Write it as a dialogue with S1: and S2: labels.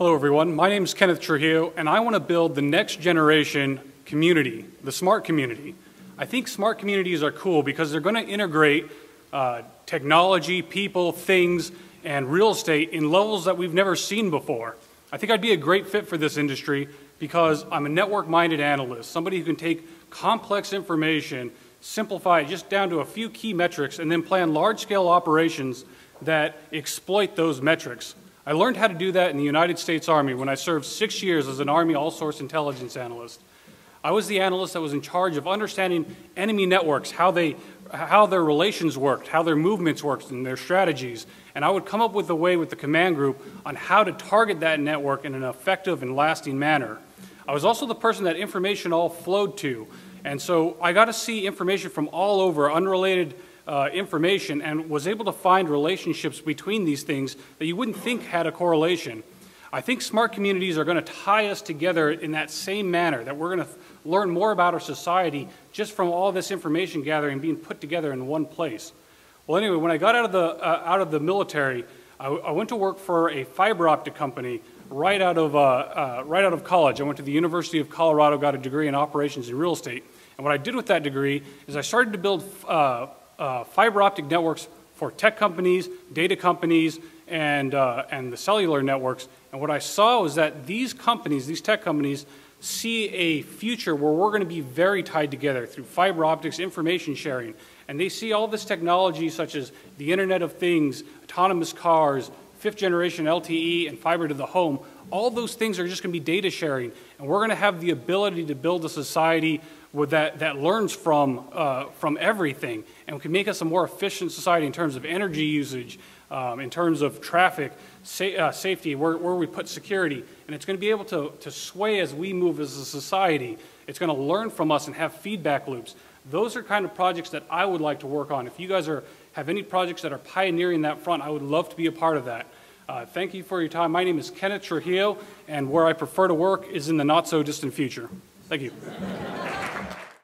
S1: Hello, everyone. My name is Kenneth Trujillo, and I want to build the next generation community, the smart community. I think smart communities are cool because they're going to integrate uh, technology, people, things, and real estate in levels that we've never seen before. I think I'd be a great fit for this industry because I'm a network-minded analyst, somebody who can take complex information, simplify it just down to a few key metrics, and then plan large-scale operations that exploit those metrics. I learned how to do that in the United States Army when I served six years as an Army all-source intelligence analyst. I was the analyst that was in charge of understanding enemy networks, how, they, how their relations worked, how their movements worked, and their strategies. And I would come up with a way with the command group on how to target that network in an effective and lasting manner. I was also the person that information all flowed to. And so I got to see information from all over, unrelated uh, information, and was able to find relationships between these things that you wouldn't think had a correlation. I think smart communities are going to tie us together in that same manner, that we're going to learn more about our society just from all this information gathering being put together in one place. Well, anyway, when I got out of the, uh, out of the military, I, I, went to work for a fiber optic company right out, of, uh, uh, right out of college. I went to the University of Colorado, got a degree in operations in real estate. And what I did with that degree is I started to build uh, uh, fiber optic networks for tech companies, data companies, and, uh, and the cellular networks. And what I saw was that these companies, these tech companies, see a future where we're going to be very tied together through fiber optics, information sharing. And they see all this technology, such as the Internet of Things, autonomous cars, fifth generation LTE, and fiber to the home. All those things are just going to be data sharing. And we're going to have the ability to build a society that, that learns from, uh, from everything and can make us a more efficient society in terms of energy usage, um, in terms of traffic, sa uh, safety, where, where we put security. And it's going to be able to, to sway as we move as a society. It's going to learn from us and have feedback loops. Those are kind of projects that I would like to work on. If you guys are, have any projects that are pioneering that front, I would love to be a part of that. Uh, thank you for your time. My name is Kenneth Trujillo, and where I prefer to work is in the not so distant future. Thank you.